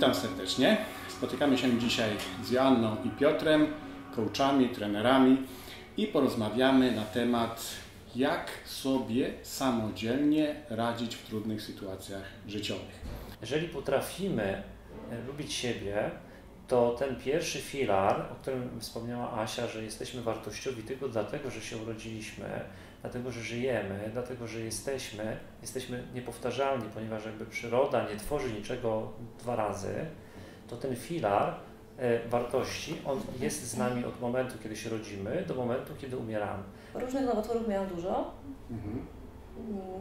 Witam serdecznie. Spotykamy się dzisiaj z Joanną i Piotrem, coachami, trenerami i porozmawiamy na temat, jak sobie samodzielnie radzić w trudnych sytuacjach życiowych. Jeżeli potrafimy e, lubić siebie, to ten pierwszy filar, o którym wspomniała Asia, że jesteśmy wartościowi tylko dlatego, że się urodziliśmy, dlatego, że żyjemy, dlatego, że jesteśmy, jesteśmy niepowtarzalni, ponieważ jakby przyroda nie tworzy niczego dwa razy, to ten filar e, wartości, on jest z nami od momentu, kiedy się rodzimy, do momentu, kiedy umieramy. Różnych nowotworów miałam dużo. Mhm.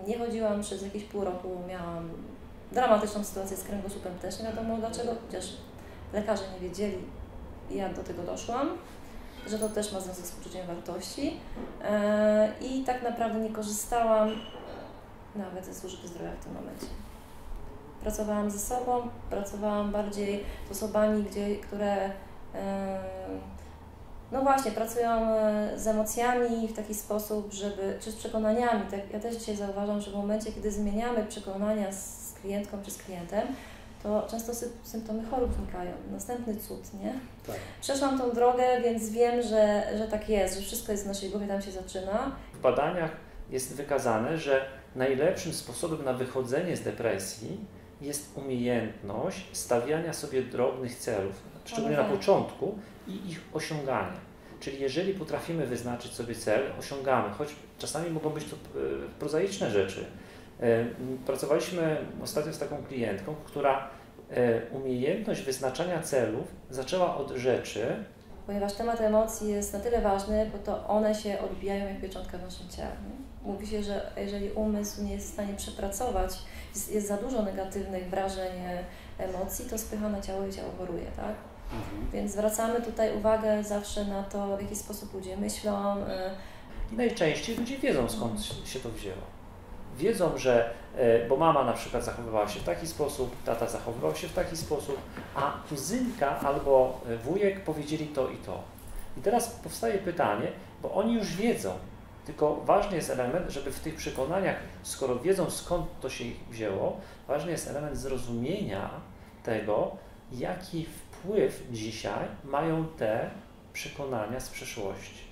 Nie chodziłam przez jakieś pół roku, miałam dramatyczną sytuację z kręgosłupem też, nie wiadomo dlaczego, chociaż lekarze nie wiedzieli i ja do tego doszłam, że to też ma związek z poczuciem wartości E, i tak naprawdę nie korzystałam nawet ze służby zdrowia w tym momencie. Pracowałam ze sobą, pracowałam bardziej z osobami, gdzie, które e, no właśnie, pracują e, z emocjami w taki sposób, żeby, czy z przekonaniami. Tak, ja też dzisiaj zauważam, że w momencie, kiedy zmieniamy przekonania z klientką czy z klientem, to często sy- symptomy chorób znikają. Następny cud, nie? Tak. Przeszłam tą drogę, więc wiem, że, że tak jest, że wszystko jest w naszej głowie, tam się zaczyna. W badaniach jest wykazane, że najlepszym sposobem na wychodzenie z depresji jest umiejętność stawiania sobie drobnych celów, szczególnie na początku, i ich osiągania. Czyli jeżeli potrafimy wyznaczyć sobie cel, osiągamy, choć czasami mogą być to e, prozaiczne rzeczy. Pracowaliśmy ostatnio z taką klientką, która e, umiejętność wyznaczania celów zaczęła od rzeczy, Ponieważ temat emocji jest na tyle ważny, bo to one się odbijają jak pieczątka w naszym ciele. nie? Mówi się, że jeżeli umysł nie jest w stanie przepracować, jest, jest za dużo negatywnych wrażeń, e, emocji, to spycha na ciało i ciało choruje, tak? Mhm. Więc zwracamy tutaj uwagę zawsze na to, w jaki sposób ludzie myślą. e, I najczęściej ludzie wiedzą skąd się to wzięło. Wiedzą, że, e, bo mama na przykład zachowywała się w taki sposób, tata zachowywał się w taki sposób, a kuzynka albo e, wujek powiedzieli to i to. I teraz powstaje pytanie, bo oni już wiedzą, tylko ważny jest element, żeby w tych przekonaniach, skoro wiedzą skąd to się wzięło, ważny jest element zrozumienia tego, jaki wpływ dzisiaj mają te przekonania z przeszłości.